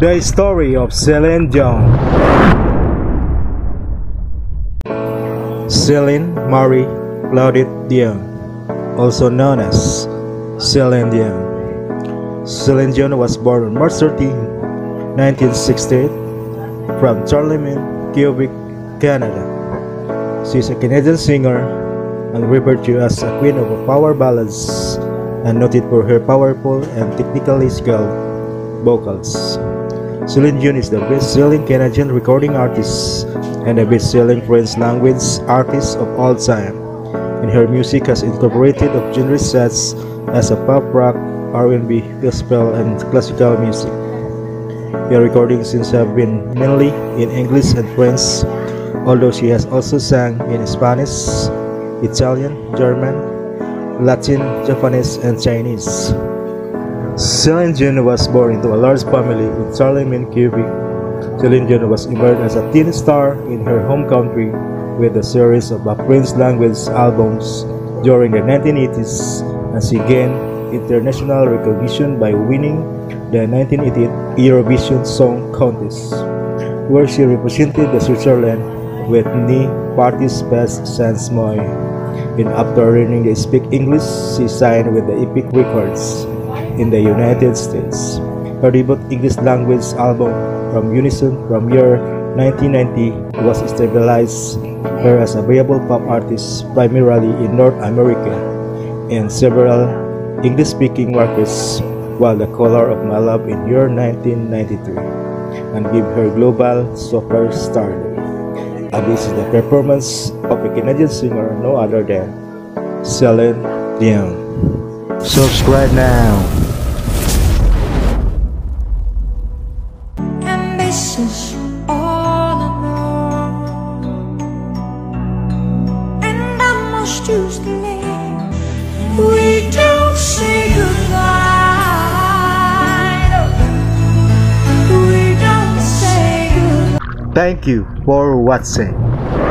The story of Celine Dion. Celine Marie Claudette Dion, also known as Celine Dion. Celine Dion was born on March 13, 1968, from Charlemagne, Quebec, Canada. She is a Canadian singer and referred to as a queen of power ballads and noted for her powerful and technically skilled vocals. Celine Dion is the best-selling Canadian recording artist and the best-selling French language artist of all time. And her music has incorporated of genres such as a pop rock, R&B, gospel, and classical music. Her recordings since have been mainly in English and French, although she has also sung in Spanish, Italian, German, Latin, Japanese, and Chinese. Celine Dion was born into a large family in Charlemagne, Quebec. Celine Dion was emerged as a teen star in her home country with a series of French language albums during the 1980s and she gained international recognition by winning the 1988 Eurovision Song Contest, where she represented the Switzerland with Ne Partez pas sans moi. And after learning to speak English, she signed with the Epic Records in the United States. Her debut English language album From Unison from year 1990 was stabilized her as a viable pop artist primarily in North America and several English-speaking markets while The Color of My Love in year 1993 and give her global superstar. And this is the performance of a Canadian singer no other than Celine Dion. Subscribe now. All and I must choose to live we don't say goodbye. We don't say goodbye. Thank you for watching.